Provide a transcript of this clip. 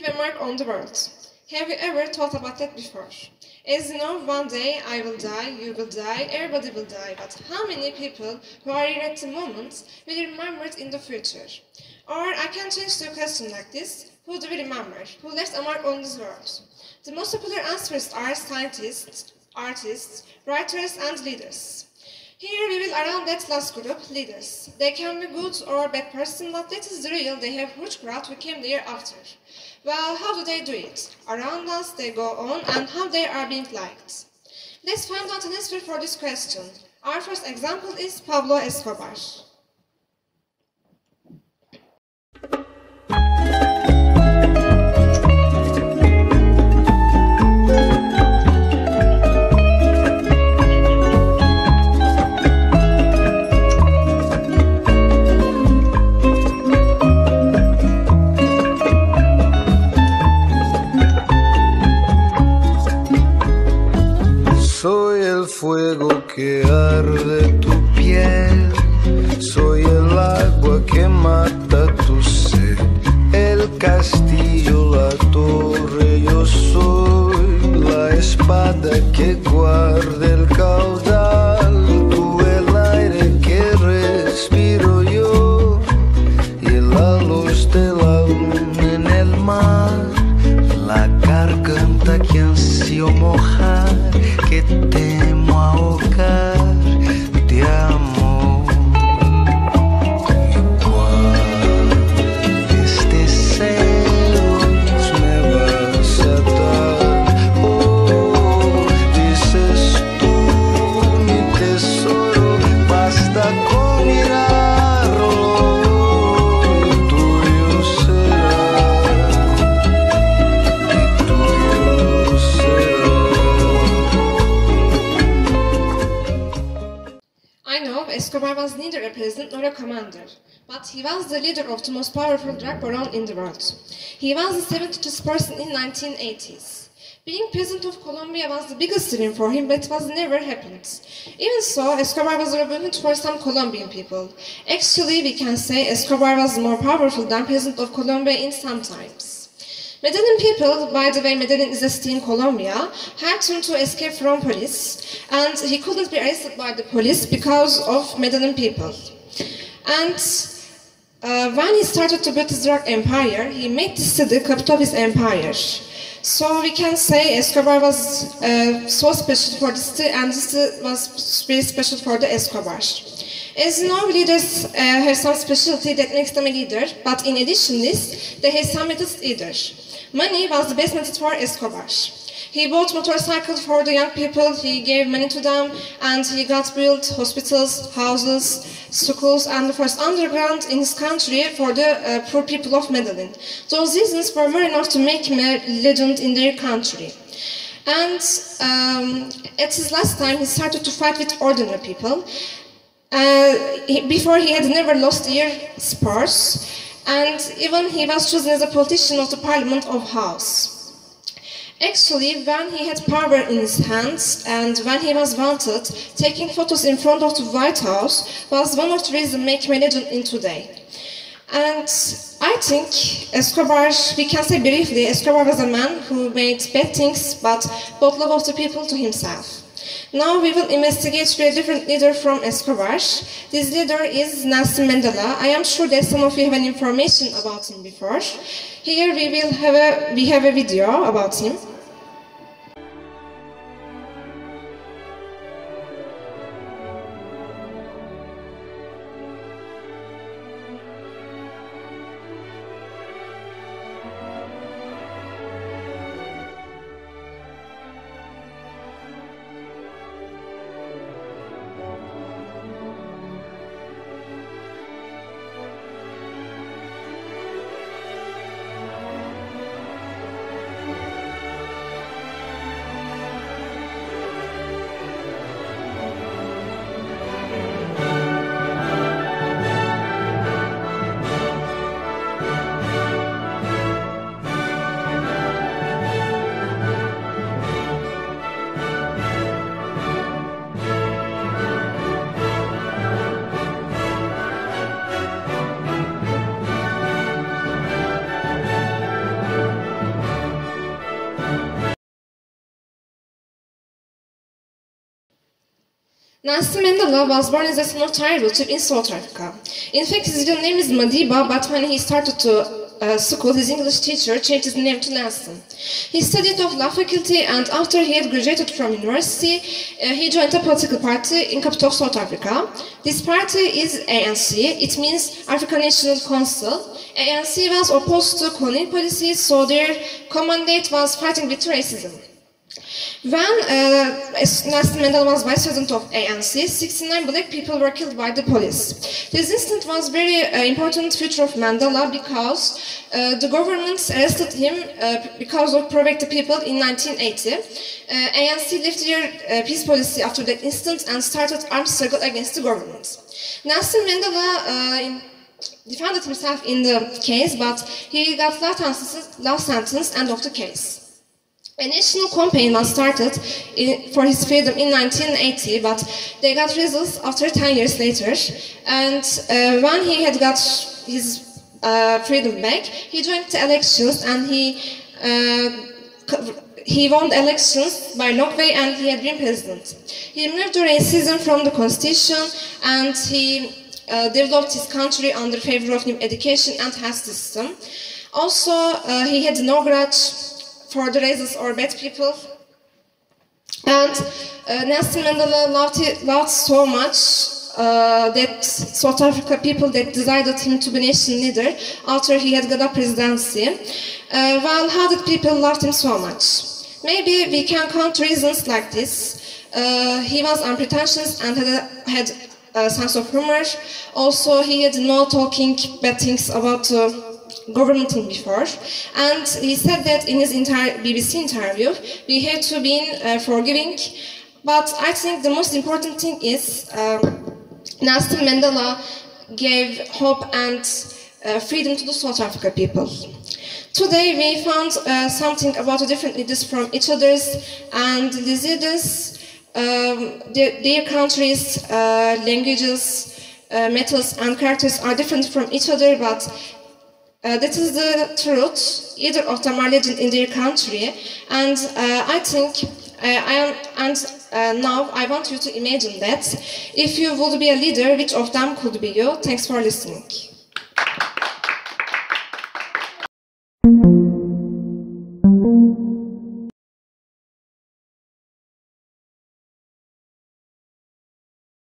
leave a mark on the world. Have you ever thought about that before? As you know, one day I will die, you will die, everybody will die, but how many people who are here at the moment will be remembered in the future? Or I can change the question like this, who do we remember? Who left a mark on this world? The most popular answers are scientists, artists, writers and leaders. Here we will around that last group, leaders. They can be good or bad person, but that is the real, they have huge crowd who came there after. Well, how do they do it? Around us they go on and how they are being liked. Let's find out an answer for this question. Our first example is Pablo Escobar. Soy el fuego que arde tu piel, soy el agua que mata tu sed, el castillo, la torre, yo soy la espada que guarda el caudal, Escobar was neither a president nor a commander, but he was the leader of the most powerful drug baron in the world. He was the 70th person in 1980s. Being president of Colombia was the biggest dream for him, but it was never happened. Even so, Escobar was a Hood for some Colombian people. Actually, we can say Escobar was more powerful than president of Colombia in some times. Medellin people, by the way, Medellin is a city in Colombia, had turned to escape from police, and he couldn't be arrested by the police because of Medellin people. And uh, when he started to build his drug empire, he made this city capital of his empire. So we can say Escobar was uh, so special for the city, and this was very special for the Escobar. As you know, leaders uh, have some specialty that makes them a leader, but in addition this, they have some methods either. Money was the best method for Escobar. He bought motorcycles for the young people, he gave money to them, and he got built hospitals, houses, schools, and the first underground in his country for the uh, poor people of Medellin. Those reasons were more enough to make him a legend in their country. And um, at his last time, he started to fight with ordinary people. Uh, he- before he had never lost ear spurs, and even he was chosen as a politician of the Parliament of House. Actually, when he had power in his hands and when he was wanted, taking photos in front of the White House was one of the reasons him a legend in today. And I think Escobar, we can say briefly, Escobar was a man who made bad things but brought love of the people to himself. Now we will investigate a different leader from Escobar. This leader is Nelson Mandela. I am sure that some of you have an information about him before. Here we will have a we have a video about him. Nelson Mandela was born a son of Thai in South Africa. In fact, his real name is Madiba, but when he started to uh, school, his English teacher changed his name to Nelson. He studied of law faculty, and after he had graduated from university, uh, he joined a political party in capital of South Africa. This party is ANC. It means African National Council. ANC was opposed to colonial policies, so their mandate was fighting with racism. When uh, Nelson Mandela was vice president of ANC, 69 black people were killed by the police. This incident was very uh, important future of Mandela because uh, the government arrested him uh, because of protect people in 1980. Uh, ANC left their uh, peace policy after that incident and started armed struggle against the government. Nelson Mandela defended himself in the case, but he got life sentence, sentence end of the case. A national campaign was started in, for his freedom in 1980, but they got results after 10 years later. And uh, when he had got his uh, freedom back, he joined the elections and he uh, he won the elections by long way and he had been president. He removed the racism from the constitution and he uh, developed his country under favor of new education and health system. Also, uh, he had no grudge for the races or bad people. And uh, Nelson Mandela loved, it, loved so much uh, that South Africa people that decided him to be nation leader after he had got a presidency. Uh, well, how did people love him so much? Maybe we can count reasons like this. Uh, he was unpretentious and had a, had a sense of humor. Also, he had no talking bad things about uh, government before. And he said that in his entire BBC interview, we have to be uh, forgiving. But I think the most important thing is um, Nelson Mandela gave hope and uh, freedom to the South Africa people. Today we found uh, something about the different leaders from each other's and these leaders, um, their, their, countries, uh, languages, uh, methods and characters are different from each other, but uh, this that is the truth, either of Tamar legend in their country. And uh, I think, uh, I am, and uh, now I want you to imagine that. If you would be a leader, which of them could be you? Thanks for listening.